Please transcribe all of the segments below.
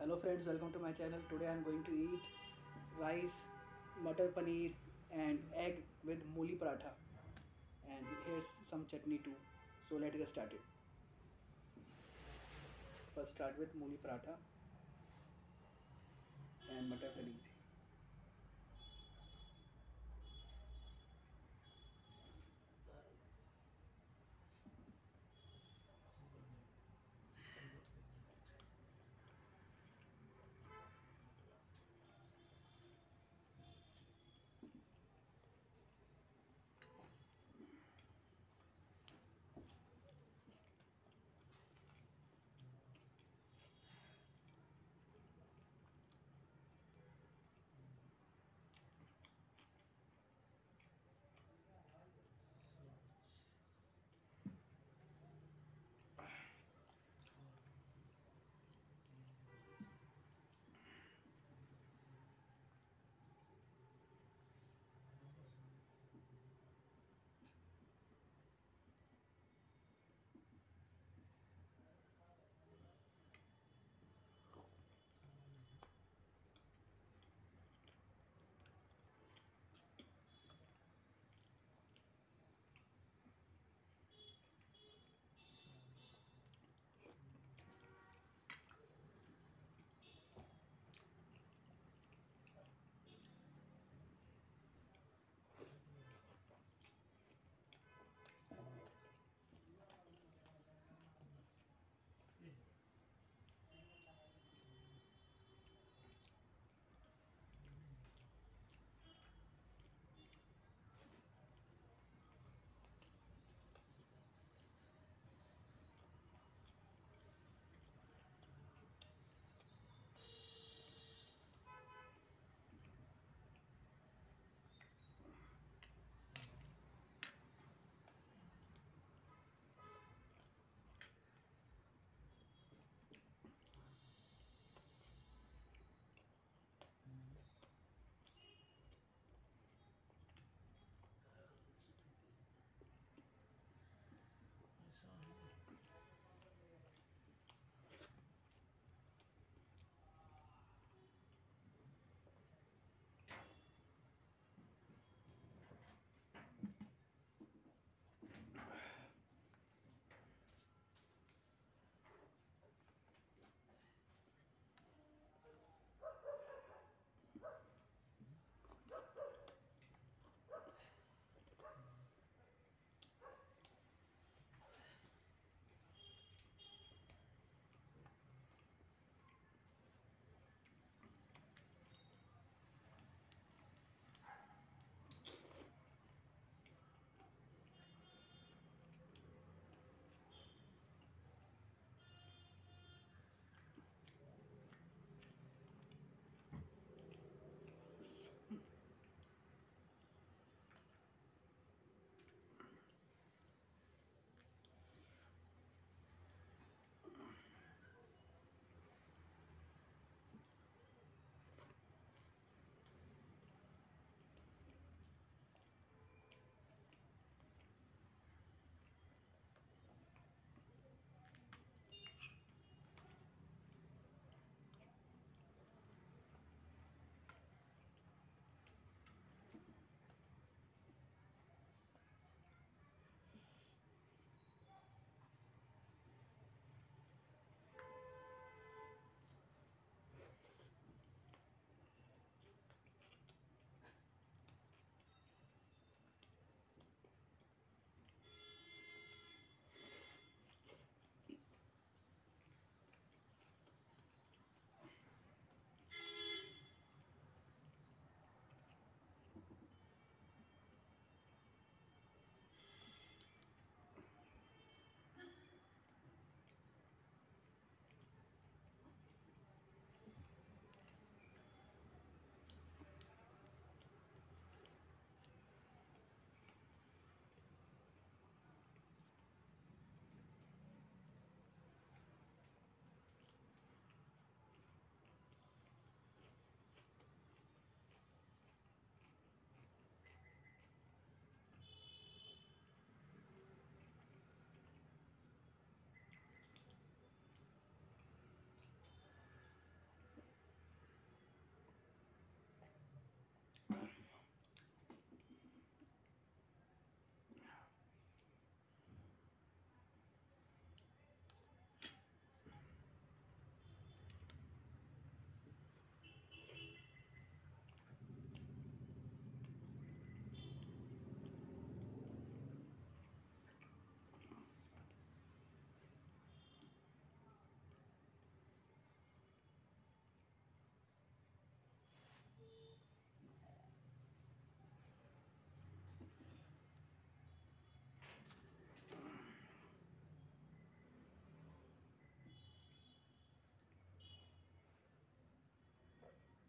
hello friends welcome to my channel. Today i'm going to eat rice matar paneer and egg with mooli paratha. And here's some chutney too. So let's get started. First start with mooli paratha and matar paneer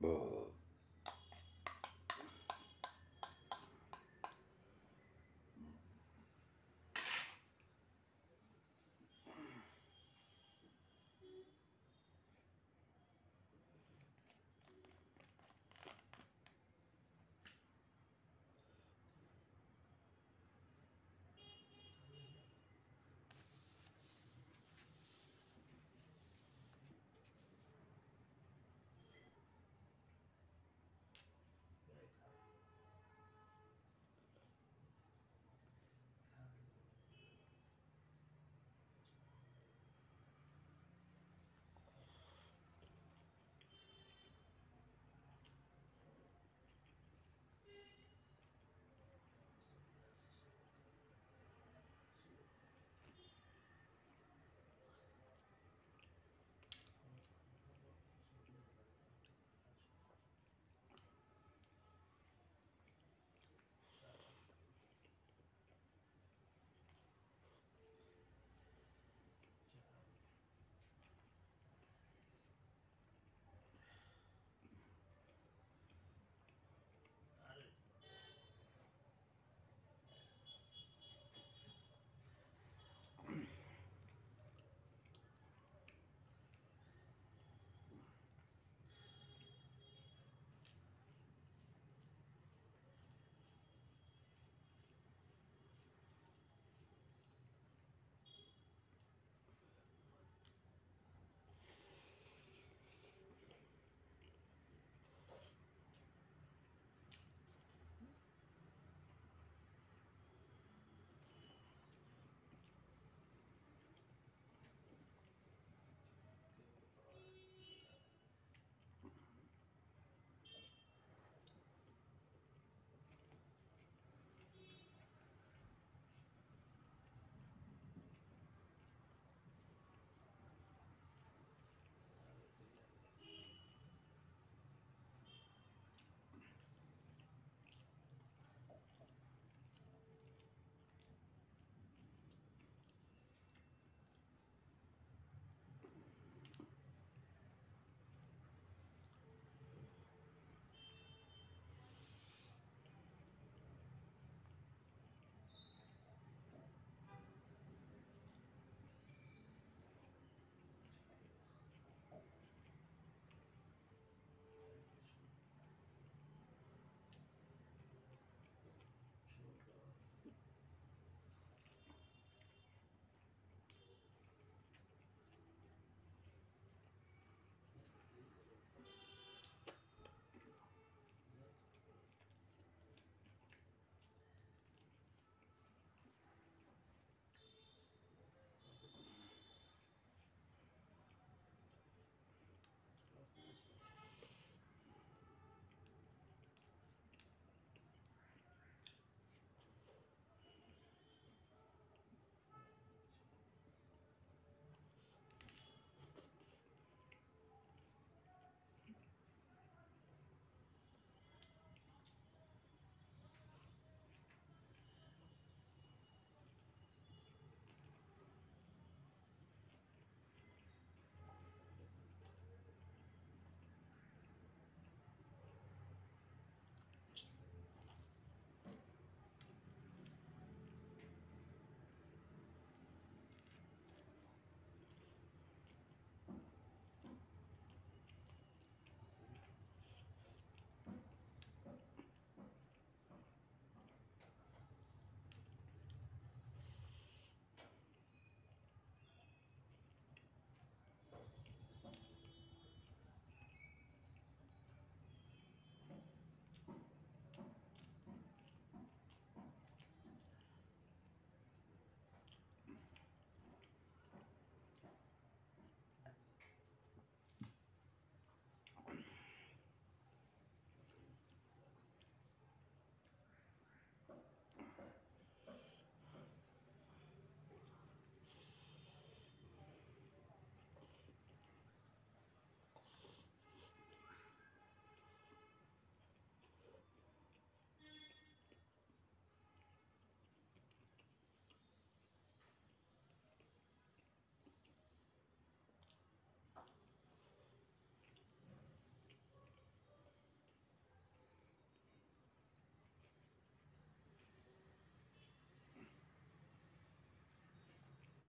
不